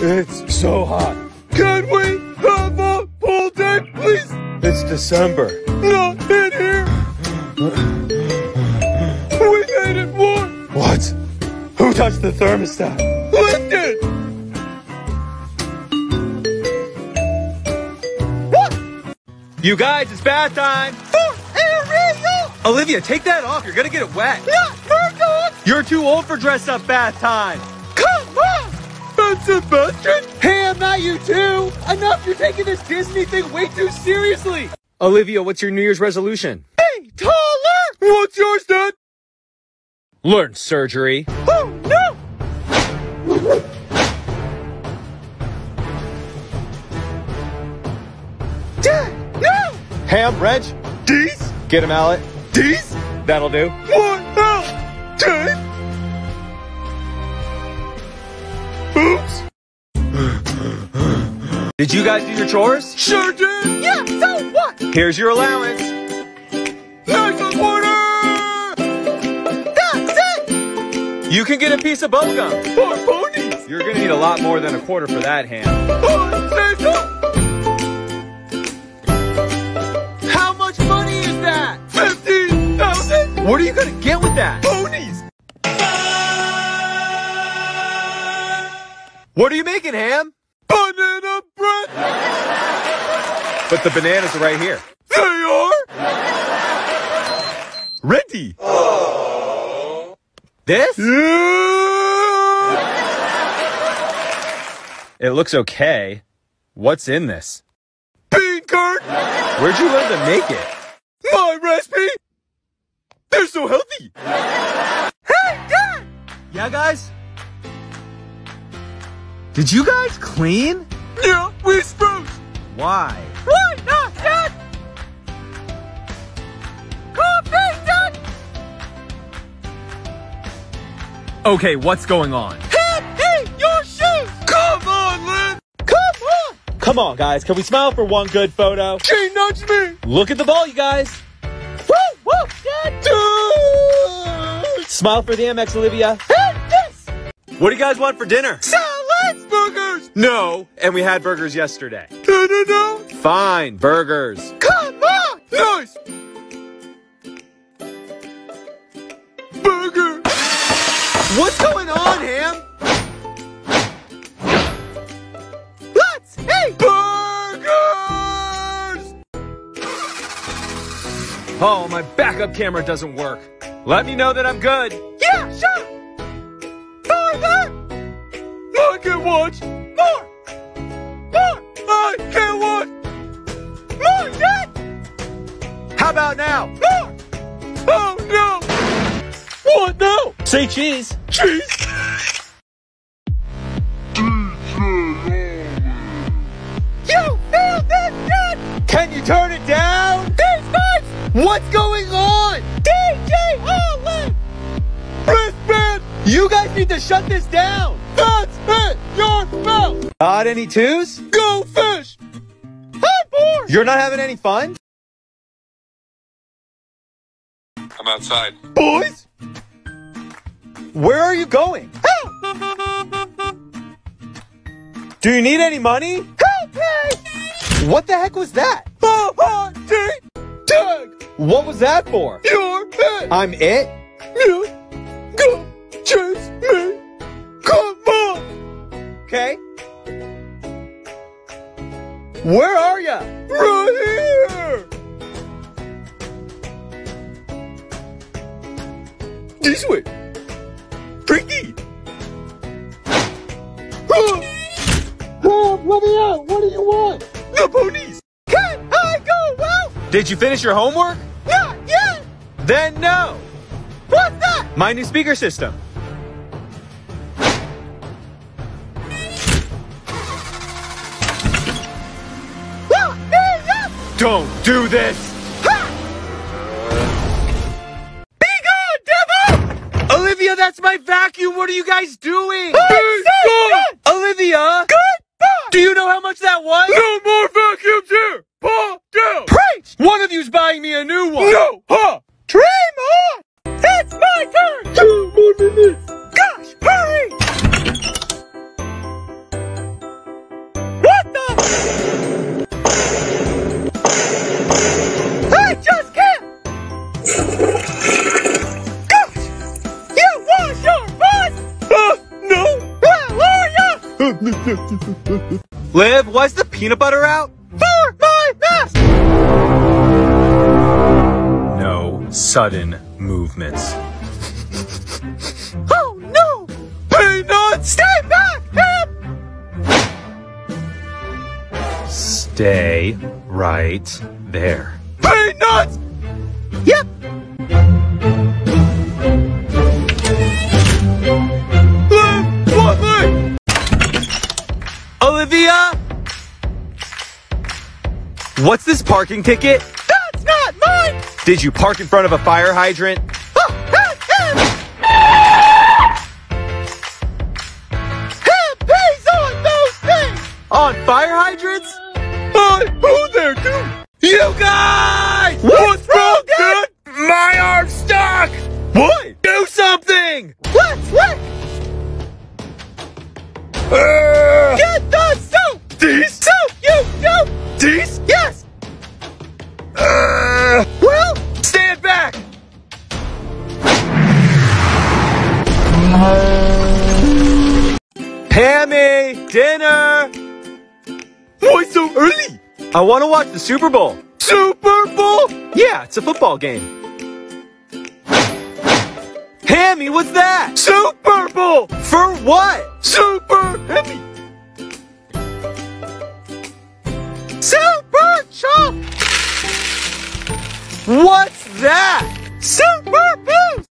It's so hot. Can we have a pool day, please? It's December. Not in here. We made it warm. What? Who touched the thermostat? Lift it. You guys, it's bath time. Olivia, take that off. You're gonna get it wet. Not! You're too old for dress up bath time. Come on! And Sebastian? Ham, not you too. Enough. You're taking this Disney thing way too seriously. Olivia, what's your New Year's resolution? Hey, taller! What's yours, Dad? Learn surgery. Oh, no! Dad, no! Ham, Reg, D's? get him, Mallet. D's? That'll do. What? Oh, How? Tape? Oops. Did you guys do your chores? Sure did. Yeah, so what? Here's your allowance. Nice a quarter! That's it! You can get a piece of bubblegum. For ponies! You're gonna need a lot more than a quarter for that, Ham. I say! Oh. How much money is that? Fifteen thousand What are you gonna get with that? What are you making, Ham? Banana bread! But the bananas are right here. They are! Ready. This? Yeah! It looks okay. What's in this? Bean curd! Where'd you learn to make it? My recipe! They're so healthy! Hey, Dad! Yeah, guys? Did you guys clean? Yeah, we spruce! Why? Why not, Dad? Coffee, Dad! Okay, what's going on? Hey, hey, your shoes! Come on, Lynn! Come on! Come on, guys. Can we smile for one good photo? She nudged me! Look at the ball, you guys. Woo, woo, Dad! Dude! Smile for the MX, Olivia. Hey, this! What do you guys want for dinner? Salads! Burgers! No, and we had burgers yesterday. No, no, no! Fine, burgers. Come on! Nice! Burger! What's going on, Ham? Let's eat! Burgers! Oh, my backup camera doesn't work. Let me know that I'm good. I can watch more! More! I can watch more, Dad! How about now? More! Oh, no! What now? Say cheese. Cheese! You feel this, Dad? Can you turn it down? These guys! What's going on? DJ Holland! Wristband! You guys need to shut this down. That's it! Your mouth! Got any twos? Go fish! Hi, board! You're not having any fun? I'm outside. Boys! Where are you going? Help! Do you need any money? Help me! What the heck was that? A hot date! Tag! What was that for? You're it! I'm it? Where are ya? Right here! This way! Freaky! Help, let me out! What do you want? The ponies! Can I go out? Did you finish your homework? Not yet! Then no. What's that? My new speaker system. Don't do this. Be gone, devil! Olivia, that's my vacuum. What are you guys doing? Olivia, Goodbye! do you know how much that was? No Liv, why's the peanut butter out? For my mask! No sudden movements. oh no! Peanuts! Stay back! Him! Stay right there. Peanuts! Olivia? What's this parking ticket? That's not mine! Did you park in front of a fire hydrant? Pammy, dinner! Why so early? I want to watch the Super Bowl. Super Bowl? Yeah, it's a football game. Hammy, what's that? Super Bowl! For what? Super Hammy! Super Chop! What's that? Super Boost!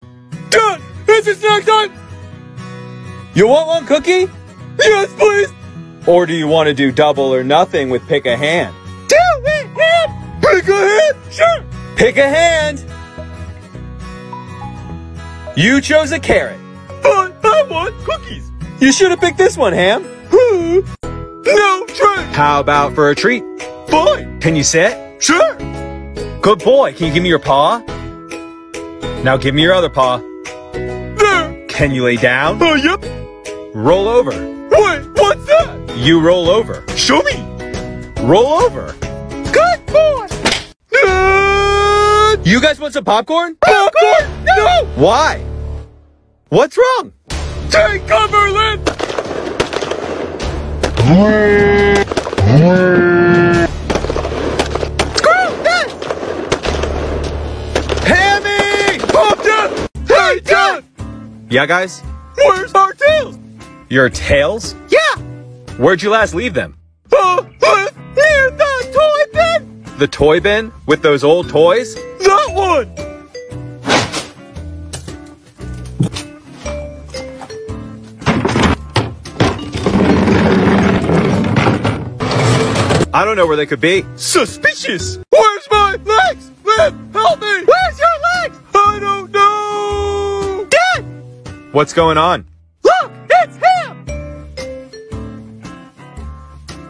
Done! Is it snack time? You want one cookie? Yes, please! Or do you want to do double or nothing with pick a hand? Do it, hand! Pick a hand? Sure! Pick a hand! You chose a carrot. But I want cookies. You should have picked this one, Ham. no treat. How about for a treat? Fine. Can you sit? Sure. Good boy. Can you give me your paw? Now give me your other paw. There. Can you lay down? Oh, uh, yep. Roll over. Wait, what's that? You roll over. Show me. Roll over. Good boy. You guys want some popcorn? Popcorn? No! Why? What's wrong? Take cover, Lynn! Screw this! Hammy! Pop Dad! Hey, Dad! Yeah, guys? Where's our tails? Your tails? Yeah! Where'd you last leave them? Near the toy bin! The toy bin? With those old toys? That one! I don't know where they could be. Suspicious! Where's my legs? Liv, help me! Where's your legs? I don't know! Dad! What's going on?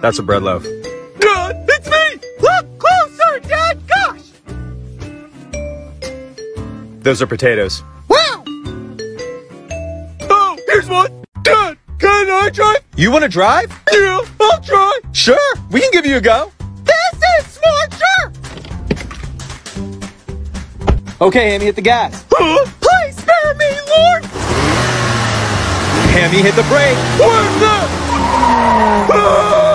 That's a bread loaf. Dad, it's me! Look closer, Dad! Gosh! Those are potatoes. Wow! Oh, here's one! Dad, can I drive? You want to drive? Yeah, I'll try. Sure, we can give you a go. This is smart, sure. Okay, Hammy, hit the gas. Huh? Please spare me, Lord. Hammy, hit the brake. Where's that? Hit the brake.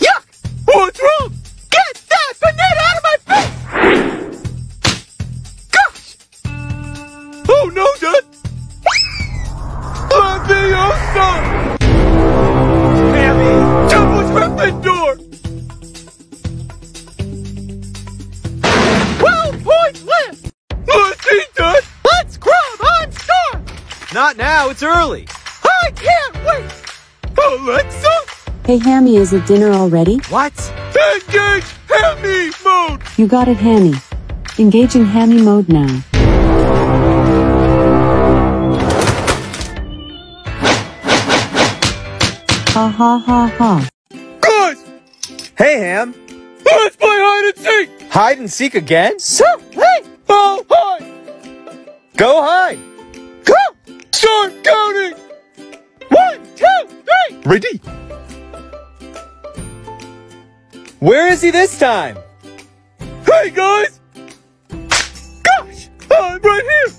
Yuck! What's wrong? Get that banana out of my face! Gosh! Oh no, Dad! Leviosa! Hammy! Double Gryffindor! Twelve point left! Let's eat, Dad! Let's! Not now, it's early! I can't wait! Alexa? Hey Hammy, is it dinner already? What? Engage Hammy mode! You got it, Hammy. Engaging Hammy mode now. Ha ha ha ha. Guys, Hey, Ham! let's play hide and seek! Hide and seek again? So, Hey! Oh, hi! go hide! Go! Start counting! Ready? Where is he this time? Hey guys! Gosh! I'm right here!